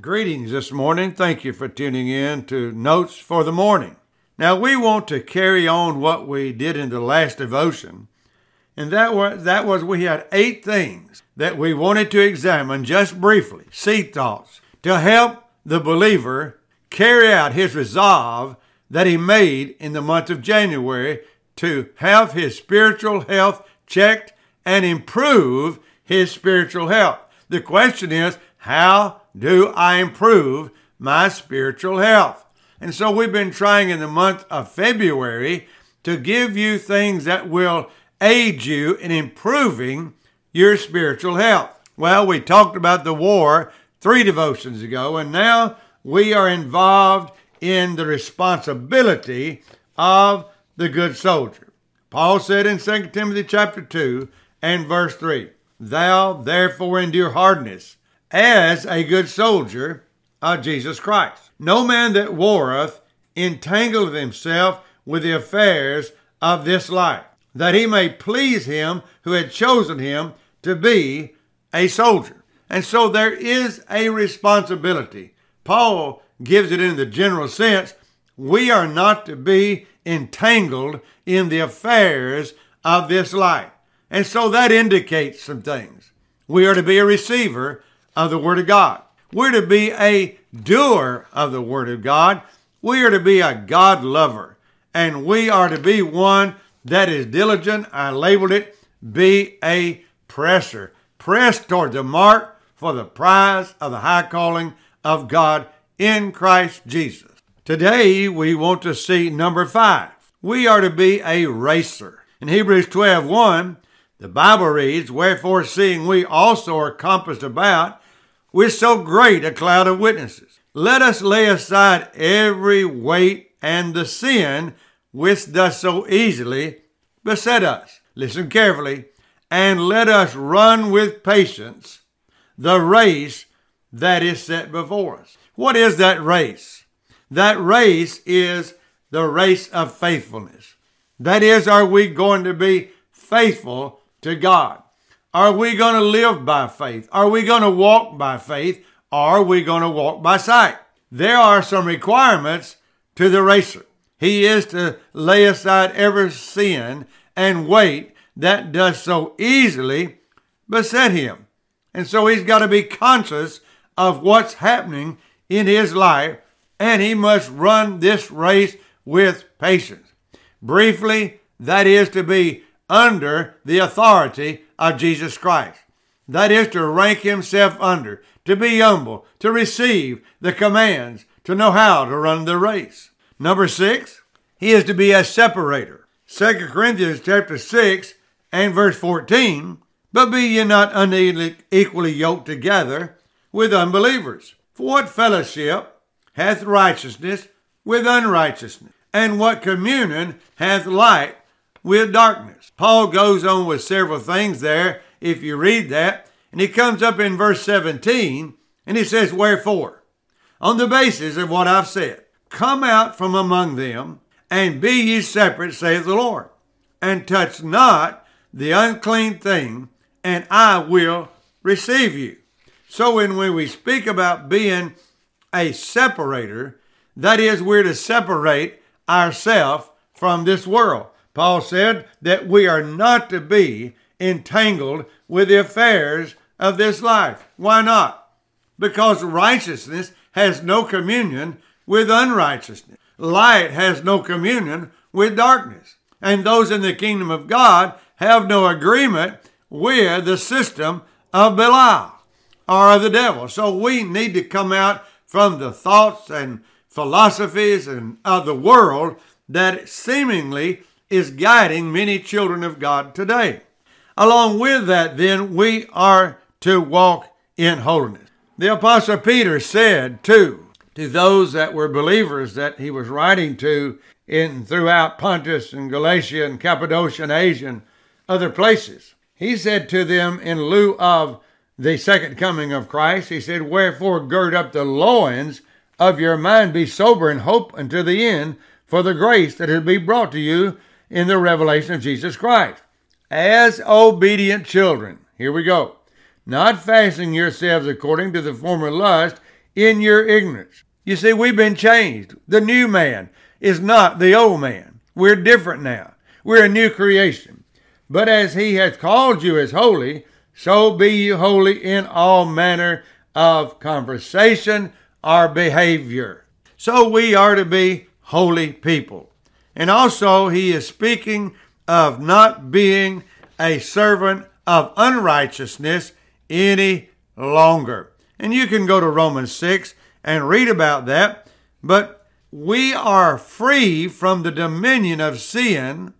Greetings this morning. Thank you for tuning in to Notes for the Morning. Now, we want to carry on what we did in the last devotion, and that was, that was we had eight things that we wanted to examine just briefly, seed thoughts, to help the believer carry out his resolve that he made in the month of January to have his spiritual health checked and improve his spiritual health. The question is, how do I improve my spiritual health? And so we've been trying in the month of February to give you things that will aid you in improving your spiritual health. Well, we talked about the war three devotions ago, and now we are involved in the responsibility of the good soldier. Paul said in 2 Timothy chapter 2 and verse 3, Thou therefore endure hardness as a good soldier of Jesus Christ. No man that warreth entangleth himself with the affairs of this life, that he may please him who had chosen him to be a soldier. And so there is a responsibility. Paul gives it in the general sense. We are not to be entangled in the affairs of this life. And so that indicates some things. We are to be a receiver of the Word of God. We're to be a doer of the Word of God. We are to be a God lover. And we are to be one that is diligent. I labeled it be a presser. Press toward the mark for the prize of the high calling of God in Christ Jesus. Today we want to see number five. We are to be a racer. In Hebrews 12 1, the Bible reads, Wherefore, seeing we also are compassed about with so great a cloud of witnesses, let us lay aside every weight and the sin which does so easily beset us. Listen carefully, and let us run with patience the race that is set before us. What is that race? That race is the race of faithfulness. That is, are we going to be faithful to God? Are we going to live by faith? Are we going to walk by faith? Are we going to walk by sight? There are some requirements to the racer. He is to lay aside every sin and weight that does so easily beset him. And so he's got to be conscious of what's happening in his life, and he must run this race with patience. Briefly, that is to be under the authority of Jesus Christ. That is to rank himself under, to be humble, to receive the commands, to know how to run the race. Number six, he is to be a separator. 2 Corinthians chapter 6 and verse 14, but be ye not unequally yoked together with unbelievers. For what fellowship hath righteousness with unrighteousness? And what communion hath light with darkness. Paul goes on with several things there, if you read that, and he comes up in verse 17 and he says, Wherefore, on the basis of what I've said, come out from among them and be ye separate, saith the Lord, and touch not the unclean thing, and I will receive you. So when, when we speak about being a separator, that is, we're to separate ourselves from this world. Paul said that we are not to be entangled with the affairs of this life. Why not? Because righteousness has no communion with unrighteousness. Light has no communion with darkness. And those in the kingdom of God have no agreement with the system of Belial or of the devil. So we need to come out from the thoughts and philosophies and of the world that seemingly is guiding many children of God today. Along with that, then, we are to walk in holiness. The Apostle Peter said, too, to those that were believers that he was writing to in throughout Pontus and Galatia and Cappadocia and Asia and other places. He said to them in lieu of the second coming of Christ, he said, Wherefore gird up the loins of your mind, be sober and hope unto the end for the grace that is be brought to you in the revelation of Jesus Christ. As obedient children, here we go, not fashioning yourselves according to the former lust in your ignorance. You see, we've been changed. The new man is not the old man. We're different now. We're a new creation. But as he has called you as holy, so be you holy in all manner of conversation or behavior. So we are to be holy people. And also, he is speaking of not being a servant of unrighteousness any longer. And you can go to Romans 6 and read about that. But we are free from the dominion of sin.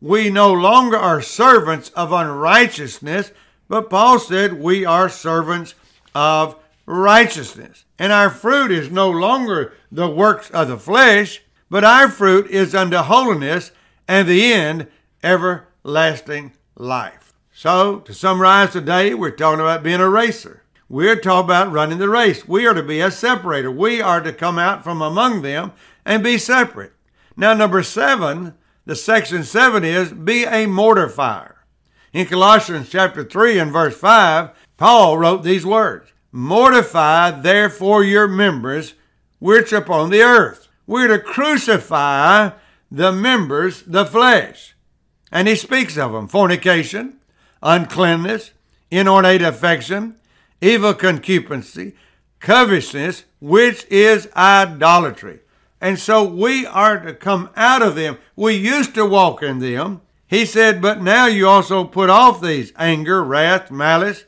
We no longer are servants of unrighteousness, but Paul said we are servants of righteousness. And our fruit is no longer the works of the flesh, but our fruit is unto holiness and the end everlasting life. So, to summarize today, we're talking about being a racer. We're talking about running the race. We are to be a separator. We are to come out from among them and be separate. Now, number seven, the section seven is be a mortifier. In Colossians chapter 3 and verse 5, Paul wrote these words Mortify therefore your members which are upon the earth. We're to crucify the members, the flesh. And he speaks of them fornication, uncleanness, inordinate affection, evil concupiscence, covetousness, which is idolatry. And so we are to come out of them. We used to walk in them. He said, But now you also put off these anger, wrath, malice,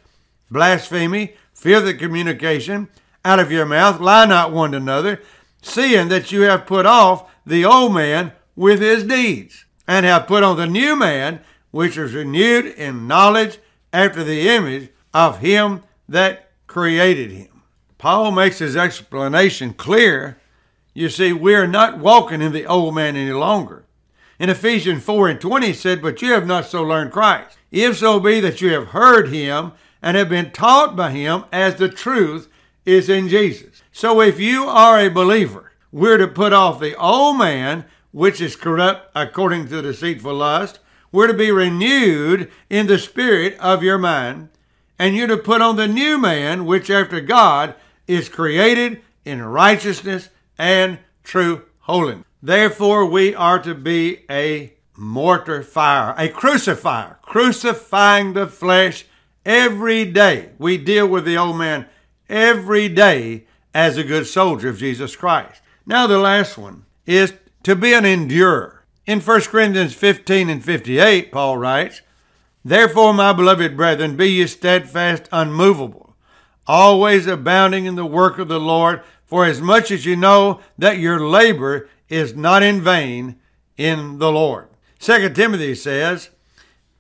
blasphemy, fear filthy communication out of your mouth. Lie not one to another, seeing that you have put off the old man with his deeds, and have put on the new man, which is renewed in knowledge after the image of him that created him. Paul makes his explanation clear. You see, we are not walking in the old man any longer. In Ephesians 4 and 20 he said, But you have not so learned Christ. If so be that you have heard him and have been taught by him as the truth is in Jesus. So if you are a believer, we're to put off the old man, which is corrupt according to deceitful lust. We're to be renewed in the spirit of your mind. And you're to put on the new man, which after God is created in righteousness and true holiness. Therefore, we are to be a mortifier, a crucifier, crucifying the flesh every day. We deal with the old man every day as a good soldier of Jesus Christ. Now, the last one is to be an endurer. In 1 Corinthians 15 and 58, Paul writes, Therefore, my beloved brethren, be ye steadfast, unmovable, always abounding in the work of the Lord, for as much as you know that your labor is not in vain in the Lord. 2 Timothy says,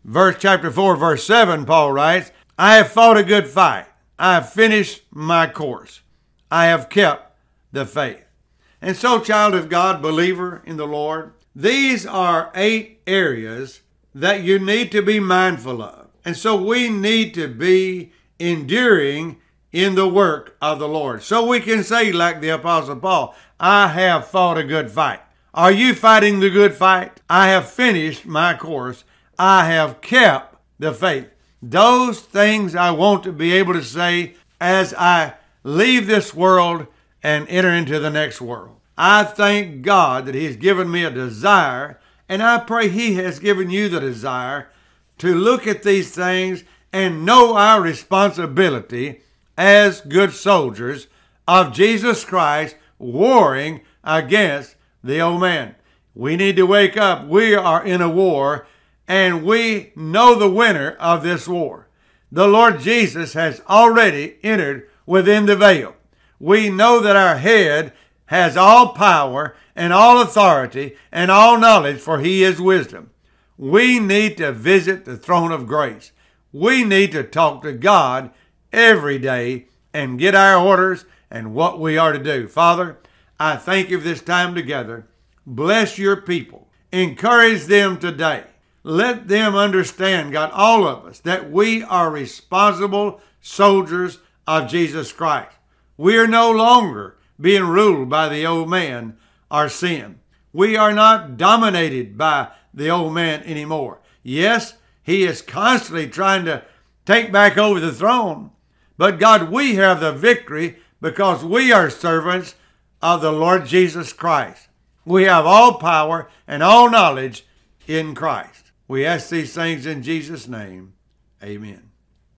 verse chapter 4, verse 7, Paul writes, I have fought a good fight. I have finished my course. I have kept the faith. And so, child of God, believer in the Lord, these are eight areas that you need to be mindful of. And so we need to be enduring in the work of the Lord. So we can say, like the Apostle Paul, I have fought a good fight. Are you fighting the good fight? I have finished my course. I have kept the faith. Those things I want to be able to say as I leave this world and enter into the next world. I thank God that He has given me a desire, and I pray He has given you the desire to look at these things and know our responsibility as good soldiers of Jesus Christ warring against the old man. We need to wake up. We are in a war and we know the winner of this war. The Lord Jesus has already entered within the veil. We know that our head has all power and all authority and all knowledge, for he is wisdom. We need to visit the throne of grace. We need to talk to God every day and get our orders and what we are to do. Father, I thank you for this time together. Bless your people. Encourage them today. Let them understand, God, all of us, that we are responsible soldiers of Jesus Christ. We are no longer being ruled by the old man, our sin. We are not dominated by the old man anymore. Yes, he is constantly trying to take back over the throne, but God, we have the victory because we are servants of the Lord Jesus Christ. We have all power and all knowledge in Christ. We ask these things in Jesus' name. Amen.